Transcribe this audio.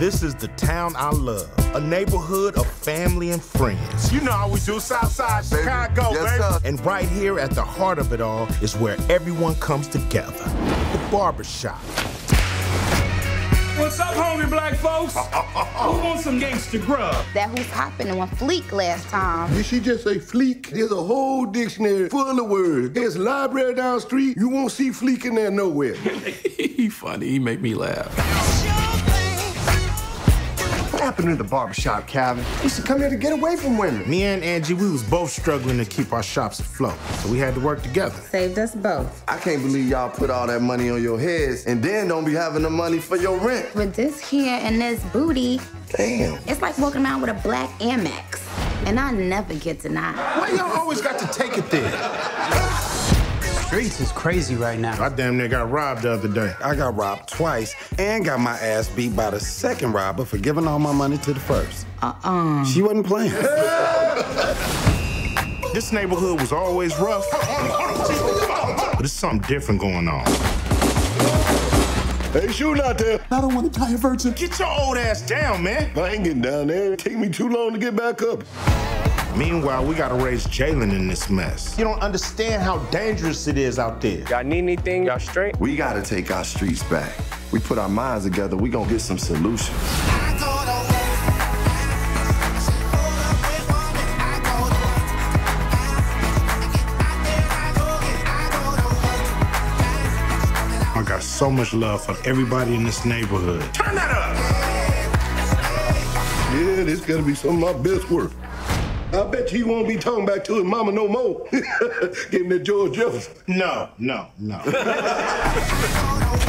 This is the town I love. A neighborhood of family and friends. You know how we do Southside Chicago, Yes, baby. sir. And right here at the heart of it all is where everyone comes together. The barbershop. What's up, homie black folks? Who wants some gangster grub? That who's hopping on a fleek last time. Did she just say fleek? There's a whole dictionary full of words. There's a library down the street. You won't see fleek in there nowhere. he funny. He make me laugh. What happened to the barbershop, Calvin? You should come here to get away from women. Me and Angie, we was both struggling to keep our shops afloat. So we had to work together. Saved us both. I can't believe y'all put all that money on your heads and then don't be having the money for your rent. With this here and this booty, Damn. it's like walking around with a black Amex. And I never get denied. Why y'all always got to take it there? Streets is crazy right now. I damn near got robbed the other day. I got robbed twice and got my ass beat by the second robber for giving all my money to the first. Uh-uh. She wasn't playing. This neighborhood was always rough. But there's something different going on. Hey, shooting out there. I don't want to die a virgin. Get your old ass down, man. I ain't getting down there. It take me too long to get back up. Meanwhile, we gotta raise Jalen in this mess. You don't understand how dangerous it is out there. Y'all need anything? Y'all straight? We gotta take our streets back. We put our minds together, we gonna get some solutions. I got so much love for everybody in this neighborhood. Turn that up! Yeah, this gotta be some of my best work. I bet you he won't be talking back to his mama no more. Give me that George Jefferson. No, no, no.